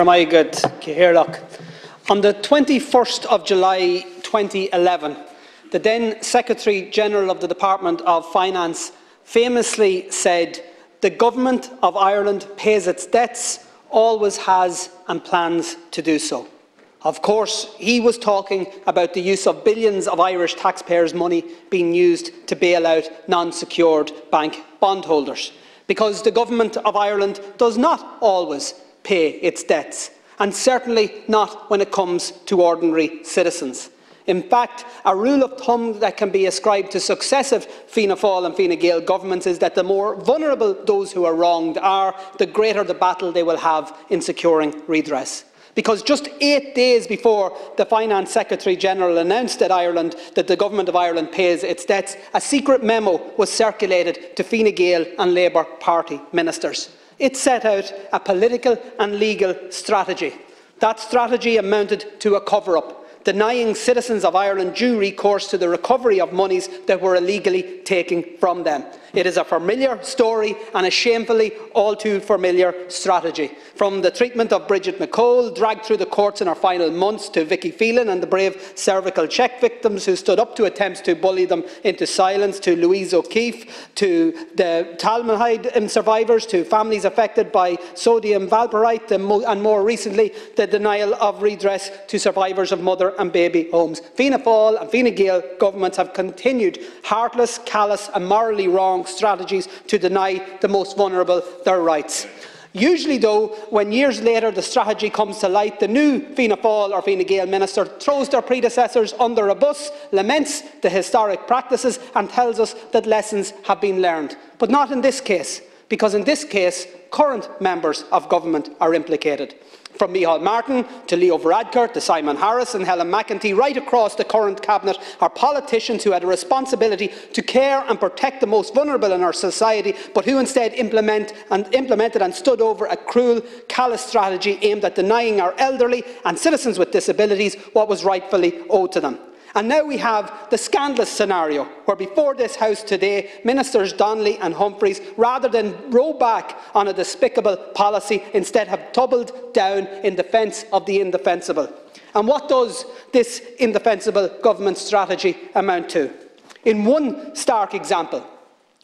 On the 21st of July 2011, the then Secretary General of the Department of Finance famously said, The Government of Ireland pays its debts, always has and plans to do so. Of course, he was talking about the use of billions of Irish taxpayers' money being used to bail out non-secured bank bondholders, because the Government of Ireland does not always pay its debts, and certainly not when it comes to ordinary citizens. In fact, a rule of thumb that can be ascribed to successive Fianna Fáil and Fine Gael governments is that the more vulnerable those who are wronged are, the greater the battle they will have in securing redress. Because just eight days before the Finance Secretary General announced that Ireland, that the Government of Ireland pays its debts, a secret memo was circulated to Fine Gael and Labour Party ministers. It set out a political and legal strategy. That strategy amounted to a cover-up, denying citizens of Ireland due recourse to the recovery of monies that were illegally taken from them. It is a familiar story and a shamefully all too familiar strategy. From the treatment of Bridget McCole, dragged through the courts in her final months, to Vicky Phelan and the brave cervical check victims who stood up to attempts to bully them into silence, to Louise O'Keeffe, to the thalidomide um, survivors, to families affected by sodium valproate, and more recently, the denial of redress to survivors of mother and baby homes. Fianna Fáil and Fine Gael governments have continued heartless, callous and morally wrong strategies to deny the most vulnerable their rights. Usually, though, when years later the strategy comes to light, the new Fianna Fáil or Fine Gael minister throws their predecessors under a bus, laments the historic practices and tells us that lessons have been learned. But not in this case, because in this case, current members of government are implicated. From Micheál Martin to Leo Varadkar to Simon Harris and Helen McEntee, right across the current cabinet are politicians who had a responsibility to care and protect the most vulnerable in our society, but who instead implement and implemented and stood over a cruel, callous strategy aimed at denying our elderly and citizens with disabilities what was rightfully owed to them. And now we have the scandalous scenario where before this House today, Ministers Donnelly and Humphreys, rather than row back on a despicable policy, instead have doubled down in defence of the indefensible. And what does this indefensible government strategy amount to? In one stark example,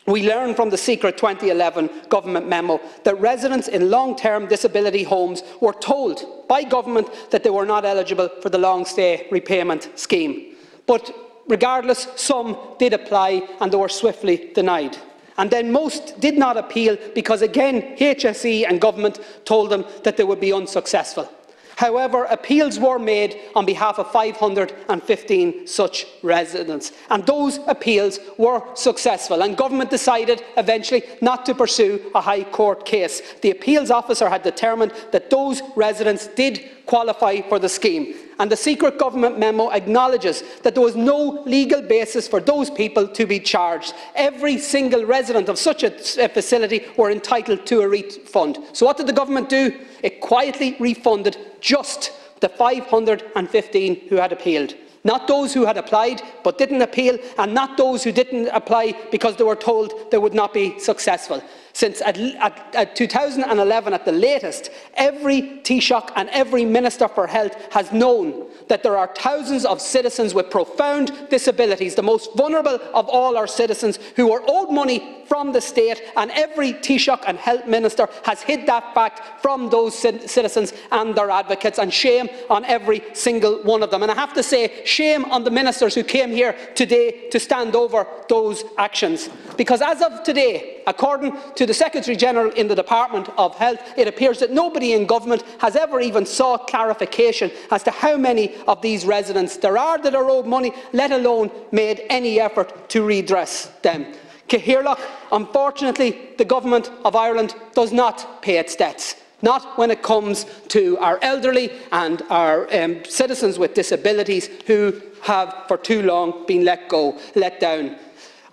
we learn from the secret 2011 government memo that residents in long-term disability homes were told by government that they were not eligible for the long stay repayment scheme. But regardless, some did apply and they were swiftly denied. And then most did not appeal because, again, HSE and government told them that they would be unsuccessful. However, appeals were made on behalf of 515 such residents, and those appeals were successful, and government decided eventually not to pursue a High Court case. The appeals officer had determined that those residents did qualify for the scheme, and the secret government memo acknowledges that there was no legal basis for those people to be charged. Every single resident of such a, facility were entitled to a refund. So what did the government do? It quietly refunded just the 515 who had appealed. Not those who had applied but didn't appeal, and not those who didn't apply because they were told they would not be successful. Since at, at, at 2011, at the latest, every Taoiseach and every Minister for Health has known that there are thousands of citizens with profound disabilities, the most vulnerable of all our citizens, who are owed money from the state, and every Taoiseach and Health Minister has hid that fact from those citizens and their advocates, and shame on every single one of them. And I have to say, shame on the ministers who came here today to stand over those actions. Because as of today, according to the Secretary General in the Department of Health, it appears that nobody in government has ever even sought clarification as to how many of these residents there are that are owed money, let alone made any effort to redress them. Cathaoirleach, unfortunately, the Government of Ireland does not pay its debts not when it comes to our elderly and our um, citizens with disabilities who have for too long been let go, let down.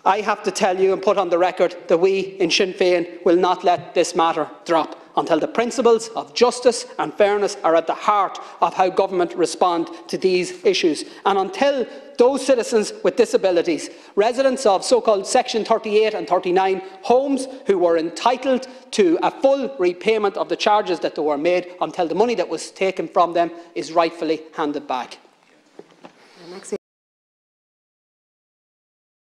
I have to tell you and put on the record that we in Sinn Féin will not let this matter drop until the principles of justice and fairness are at the heart of how government respond to these issues and until those citizens with disabilities, residents of so-called Section 38 and 39 homes who were entitled to a full repayment of the charges that they were made until the money that was taken from them is rightfully handed back.